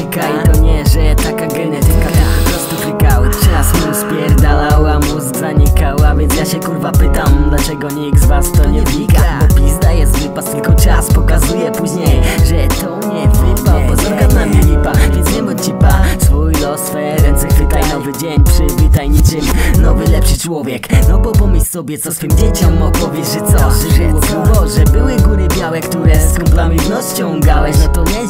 krytyka I to nie, że taka genetyka Te po prostu klikały, czas mu spierdalała Mózg zanikała, więc ja się kurwa pytam Dlaczego nikt z was to nie wnika? Bo pizda jest wypas, tylko czas pokazuje później Że to nie wypał, pozorka na mnie lipa Więc nie bądź cipa, swój los swe ręce chwytaj Nowy dzień przywitaj niczym nowy lepszy człowiek No bo pomyśl sobie co swym dzieciom opowiesz, że co? Że było grubo, że były góry białe, które z kumplami wnością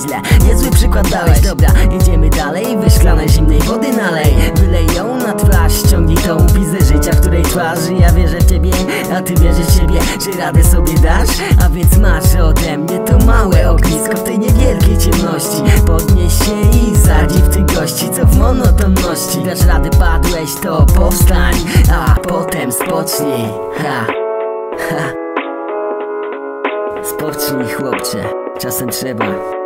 nieźle, niezły przykład dałeś. Dobra, jedziemy dalej, weź szklanę zimnej wody nalej. Wylej ją na twarz, ściągnij tą widzę życia, w której twarzy Ja wierzę w ciebie, a ty wierzysz w siebie. Czy radę sobie dasz? A więc masz ode mnie to małe ognisko w tej niewielkiej ciemności. Podnieś się i zadziw tych gości, co w monotonności. Dasz radę, padłeś, to powstań, a potem spocznij. Ha, ha. Spocznij chłopcze, czasem trzeba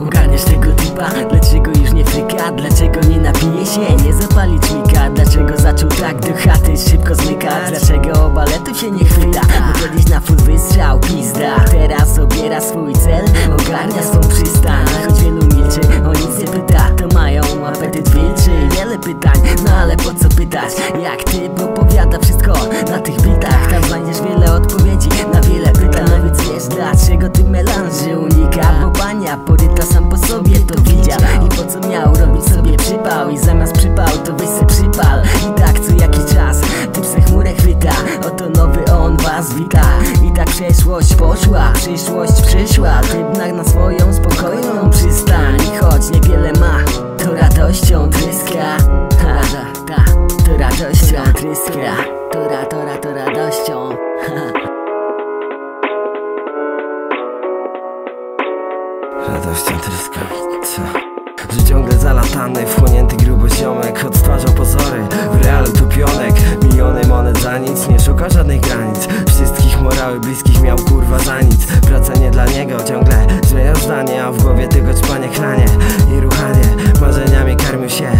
Ogarniesz tego typa? Dlaczego już nie fryka? Dlaczego nie napije się? Nie zapali czmika? Dlaczego zaczął tak do chaty szybko zmykać? Dlaczego baletu się nie chwyta? Bo kiedyś na full wystrzał pizda Teraz obiera swój cel, ogarnia swą przystań Choć wielu milczy, o nic nie pyta To mają apetyt wilczy Wiele pytań, no ale po co pytać? Jak ty, bo powiada wszystko na tych bitach Tam znajdziesz wiele odpowiedzi na wiele pytań No więc wiesz dlaczego ty melanży unika Bo poryta I zamiast przypał to weź se przypal. I tak co jakiś czas typ se chmurę chwyta Oto nowy on was wita. I tak przeszłość poszła, przyszłość przyszła. Typ na swoją spokojną przystań. I choć niewiele ma, to radością tryska. Ha, ta, ta, to radością tryska. To ra, to to radością. Radością tryska, co? Że ciągle zalatany, wchłonięty grubo ziomek Odtwarzał pozory, w realu tupionek Miliony monet za nic, nie szuka żadnych granic. Wszystkich morały bliskich miał kurwa za nic. Praca nie dla niego, ciągle zmieniał zdanie A w głowie tylko czpanie chlanie i ruchanie Marzeniami karmił się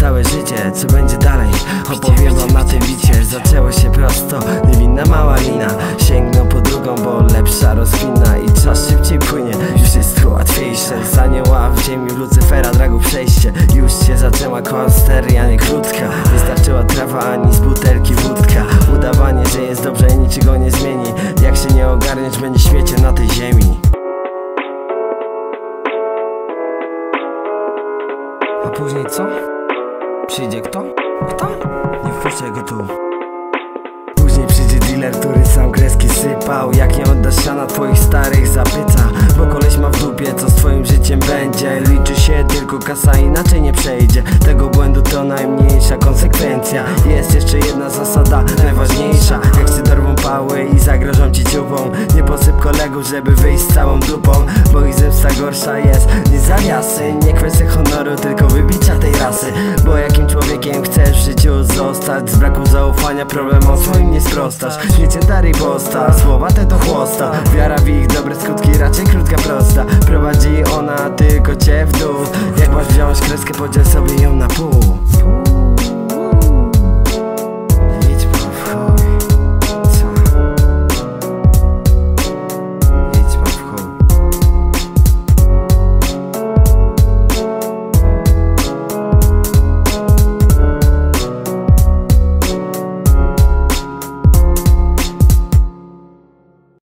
całe życie. Co będzie dalej, opowiem wam na tym bicie. Zaczęło się prosto, niewinna mała lina Sięgnął po drugą, bo lepsza rozwina I czas szybciej płynie, już wszystko łatwiejsze. Z anioła w ziemi Lucyfera dragu przejście. Już się zaczęła konsteria, nie krótka Wystarczyła trawa, ani z butelki wódka. Udawanie, że jest dobrze niczego nie zmieni. Jak się nie ogarniesz, będzie śmiecie A później co? Przyjdzie kto? Kto? Nie wpuszczaj go tu. Później przyjdzie dealer, który sam kreski sypał. Jak nie oddasz siana twoich starych zapyta. Bo koleś ma w dupie co z twoim życiem będzie. Liczy się tylko kasa inaczej nie przejdzie. Tego błędu to najmniejsza konsekwencja. Jest jeszcze jedna zasada najważniejsza. Jak się dorwą pały zagrożą ci ciupą Nie posyp kolegów żeby wyjść z całą dupą Bo ich zemsta gorsza jest niż zawiasy Nie kwestia honoru tylko wybicia tej rasy. Bo jakim człowiekiem chcesz w życiu zostać? Z braku zaufania problemom swoim nie sprostasz. Legendary posta, słowa te to chłosta. Wiara w ich dobre skutki raczej krótka prosta. Prowadzi ona tylko cię w dół. Jak masz wziąć kreskę podziel sobie ją na pół